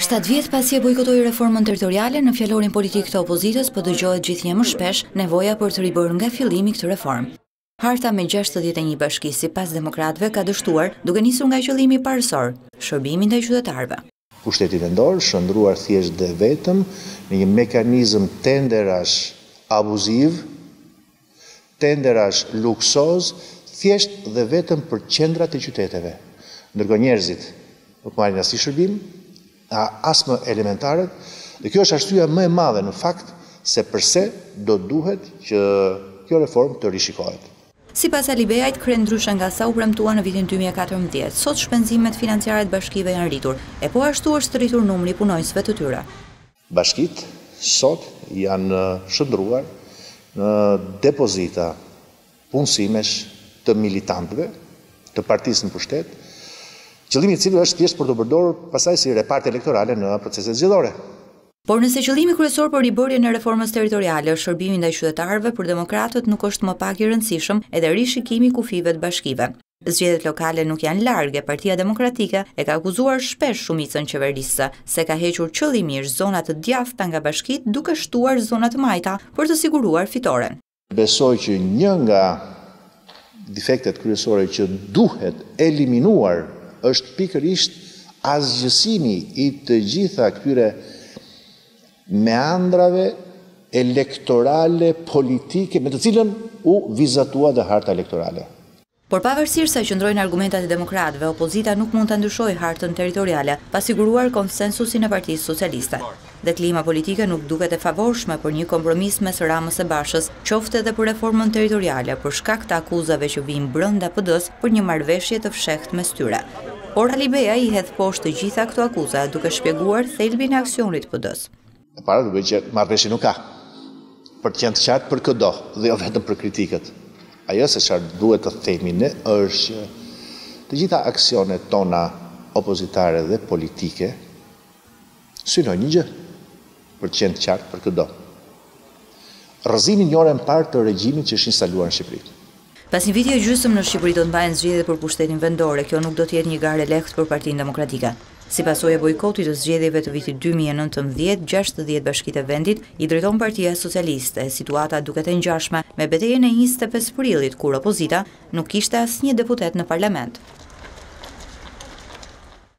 Shtatë vjet pasi e bojkotoi reformën territoriale, në fjalorin politik të opozitës po dëgjohet gjithnjë e më shpesh nevoja për të ribërë nga fillimi këtë reformë. Harta me 61 bashki sipas demokratëve ka dështuar, duke nisur nga qëllimi parësor, shërbimi ndaj qytetarëve. Pushteti vendor, shndërruar thjesht dhe vetëm në një mekanizëm tenderash abuziv, tenderash luksozë, thjesht dhe vetëm për qendrat e qyteteve. Ndërkohë njerëzit nuk marrin asnjë shërbim, as më elementarët, dhe kjo është arsyeja më e madhe në fakt se përse do duhet që kjo reformë të rishikohet. Sipas Alibeajt, krejt ndryshe nga sa u premtua në vitin dy mijë e katërmbëdhjetë, sot shpenzimet financiare të bashkive janë rritur, e po ashtu është rritur numri i punonjësve të tyre. Bashkitë sot janë shndërruar në depozita punësimesh të militantëve të partisë në pushtet, qëllimi i cili është thjesht për t'u përdorur pastaj si reparte elektorale në proceset zgjedhore. Por nëse qëllimi kryesor për ribërjen e reformës territoriale është shërbimi ndaj qytetarëve, për demokratët nuk është më pak i rëndësishëm edhe rishikimi i kufijve të bashkive. Zgjedhjet lokale nuk janë larg e Partia Demokratike e ka akuzuar shpesh shumicën qeverisëse se ka hequr qëllimisht zona të djathta nga bashkitë duke shtuar zona të majta për të siguruar fitoren. Besoj që një nga difektet kryesore që duhet eliminuar është pikërisht asgjësimi i të gjitha këtyre meandrave elektorale politike me të cilën u vizatua dhe harta elektorale. Por pavarësisht sa qëndrojnë argumentat e demokratëve, opozita nuk mund ta ndryshojë hartën territoriale pa siguruar konsensusin e Partisë Socialiste. Dhe klima politike nuk duket e favorshme për një kompromis mes Ramës e Bashës, qoftë edhe për reformën territoriale, për shkak të akuzave që vijnë brenda PD-së për një marrëveshje të fshehtë mes tyre. Por Alibeaj i hedh poshtë të gjitha këto akuza, duke shpjeguar thelbin e aksionit të PD-së. E para do bëj që marrëveshje nuk ka për të qenë të qartë për këdo dhe jo vetëm për kritikët. Ajo se çfarë duhet të themi ne është që të gjitha aksionet tona opozitare dhe politike synojnë një gjë për të qenë të qartë për këdo. Rrëzimin një orë e më parë të regjimit që është instaluar në Shqipëri. Pas një viti e gjysmë në Shqipëri do të mbahen zgjedhjet për pushtetin vendor e kjo nuk do të jetë një garë e lehtë për Partinë Demokratike. Si pasojë e bojkotit të zgjedhjeve të vitit dy mijë e nëntëmbëdhjetë, gjashtëdhjetë bashkitë e vendit i drejton Partia Socialiste e situata duket e ngjashme me betejën e njëzet e pesë prillit kur opozita nuk kishte asnjë deputet në parlament.